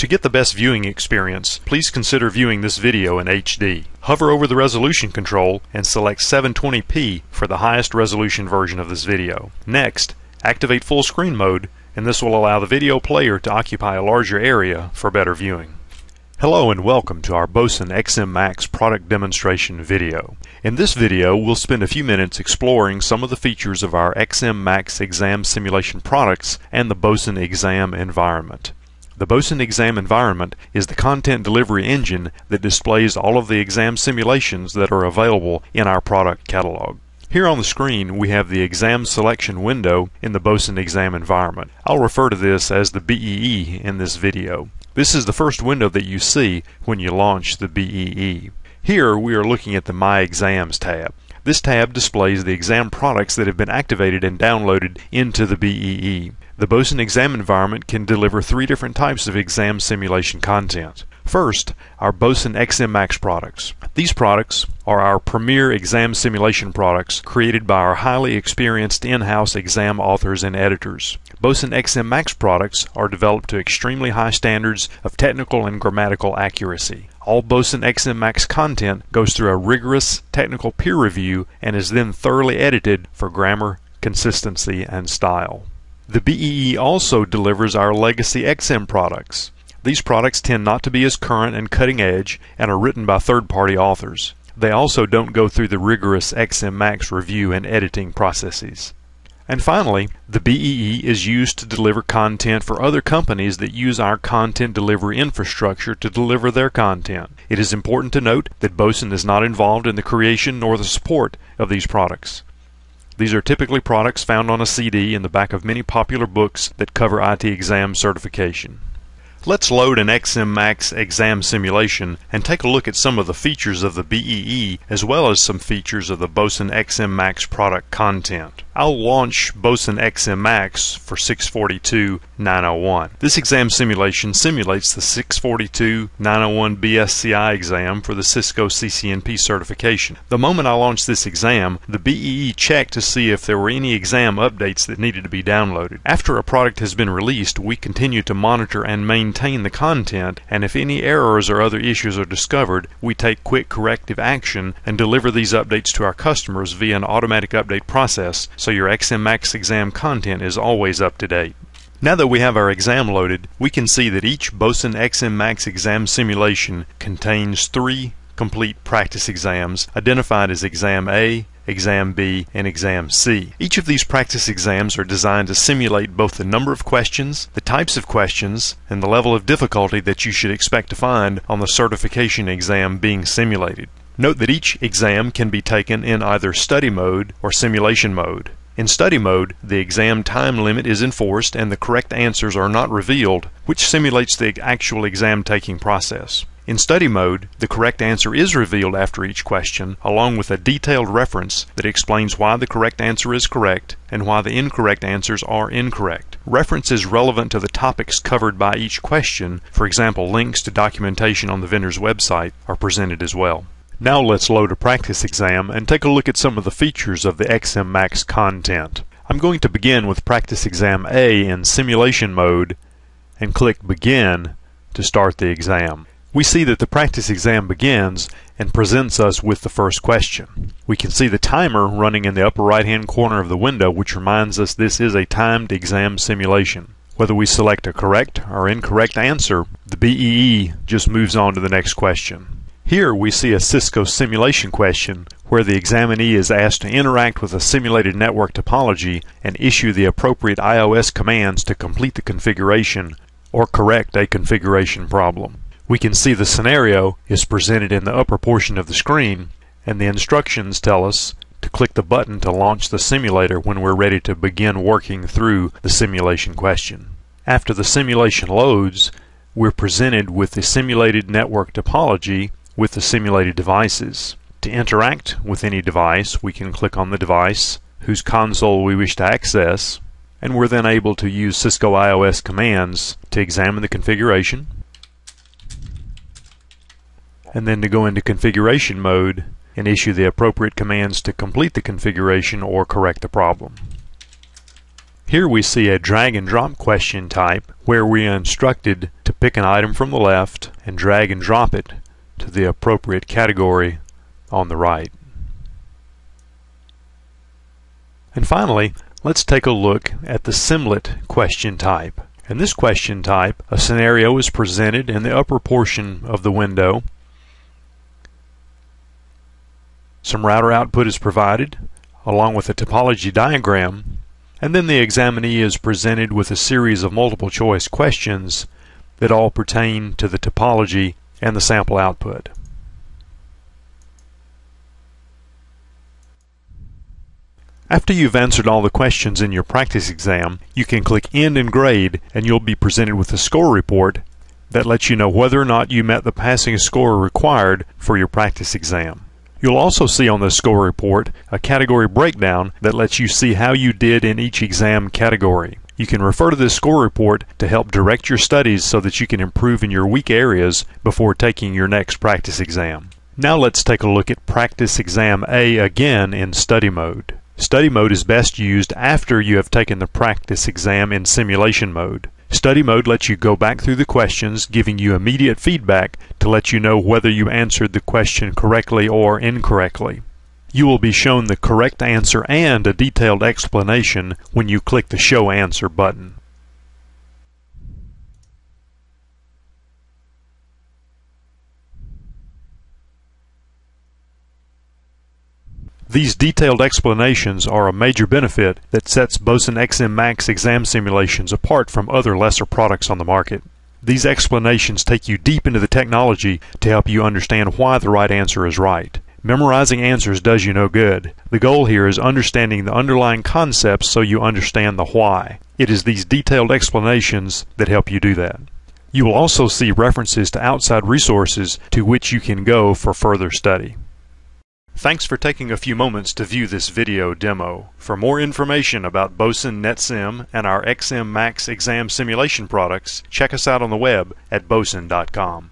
To get the best viewing experience, please consider viewing this video in HD. Hover over the resolution control and select 720p for the highest resolution version of this video. Next, activate full screen mode and this will allow the video player to occupy a larger area for better viewing. Hello and welcome to our Boson ExSim-Max product demonstration video. In this video we'll spend a few minutes exploring some of the features of our ExSim-Max exam simulation products and the Boson exam environment. The Boson Exam Environment is the content delivery engine that displays all of the exam simulations that are available in our product catalog. Here on the screen we have the exam selection window in the Boson Exam Environment. I'll refer to this as the BEE in this video. This is the first window that you see when you launch the BEE. Here we are looking at the My Exams tab. This tab displays the exam products that have been activated and downloaded into the BEE. The Boson exam environment can deliver three different types of exam simulation content. First, our Boson ExSim-Max products. These products are our premier exam simulation products created by our highly experienced in-house exam authors and editors. Boson ExSim-Max products are developed to extremely high standards of technical and grammatical accuracy. All Boson ExSim-Max content goes through a rigorous technical peer review and is then thoroughly edited for grammar, consistency, and style. The BEE also delivers our legacy ExSim products. These products tend not to be as current and cutting edge and are written by third party authors. They also don't go through the rigorous ExSim-Max review and editing processes. And finally, the BEE is used to deliver content for other companies that use our content delivery infrastructure to deliver their content. It is important to note that Boson is not involved in the creation nor the support of these products. These are typically products found on a CD in the back of many popular books that cover IT exam certification. Let's load an ExSim-Max exam simulation and take a look at some of the features of the BEE as well as some features of the Boson ExSim-Max product content. I'll launch Boson ExSim-Max for 642-901. This exam simulation simulates the 642-901 BSCI exam for the Cisco CCNP certification. The moment I launched this exam, the BEE checked to see if there were any exam updates that needed to be downloaded. After a product has been released, we continue to monitor and maintain the content, and if any errors or other issues are discovered, we take quick corrective action and deliver these updates to our customers via an automatic update process so so your ExSim-Max exam content is always up to date. Now that we have our exam loaded, we can see that each Boson ExSim-Max exam simulation contains three complete practice exams identified as Exam A, Exam B, and Exam C. Each of these practice exams are designed to simulate both the number of questions, the types of questions, and the level of difficulty that you should expect to find on the certification exam being simulated. Note that each exam can be taken in either study mode or simulation mode. In study mode, the exam time limit is enforced and the correct answers are not revealed, which simulates the actual exam taking process. In study mode, the correct answer is revealed after each question, along with a detailed reference that explains why the correct answer is correct and why the incorrect answers are incorrect. References relevant to the topics covered by each question, for example links to documentation on the vendor's website, are presented as well. Now let's load a practice exam and take a look at some of the features of the ExSim-Max content. I'm going to begin with practice exam A in simulation mode and click begin to start the exam. We see that the practice exam begins and presents us with the first question. We can see the timer running in the upper right hand corner of the window which reminds us this is a timed exam simulation. Whether we select a correct or incorrect answer, the BEE just moves on to the next question. Here we see a Cisco simulation question where the examinee is asked to interact with a simulated network topology and issue the appropriate IOS commands to complete the configuration or correct a configuration problem. We can see the scenario is presented in the upper portion of the screen and the instructions tell us to click the button to launch the simulator when we're ready to begin working through the simulation question. After the simulation loads, we're presented with the simulated network topology with the simulated devices. To interact with any device, we can click on the device whose console we wish to access, and we're then able to use Cisco IOS commands to examine the configuration, and then to go into configuration mode and issue the appropriate commands to complete the configuration or correct the problem. Here we see a drag and drop question type where we are instructed to pick an item from the left and drag and drop it to the appropriate category on the right. And finally, let's take a look at the Simlet question type. In this question type, a scenario is presented in the upper portion of the window. Some router output is provided, along with a topology diagram, and then the examinee is presented with a series of multiple choice questions that all pertain to the topology and the sample output. After you've answered all the questions in your practice exam, you can click End and Grade and you'll be presented with a score report that lets you know whether or not you met the passing score required for your practice exam. You'll also see on the score report a category breakdown that lets you see how you did in each exam category. You can refer to this score report to help direct your studies so that you can improve in your weak areas before taking your next practice exam. Now let's take a look at Practice Exam A again in study mode. Study mode is best used after you have taken the practice exam in simulation mode. Study mode lets you go back through the questions, giving you immediate feedback to let you know whether you answered the question correctly or incorrectly. You will be shown the correct answer and a detailed explanation when you click the Show Answer button. These detailed explanations are a major benefit that sets Boson ExSim-Max exam simulations apart from other lesser products on the market. These explanations take you deep into the technology to help you understand why the right answer is right. Memorizing answers does you no good. The goal here is understanding the underlying concepts so you understand the why. It is these detailed explanations that help you do that. You will also see references to outside resources to which you can go for further study. Thanks for taking a few moments to view this video demo. For more information about Boson NetSim and our ExSim-Max exam simulation products, check us out on the web at boson.com.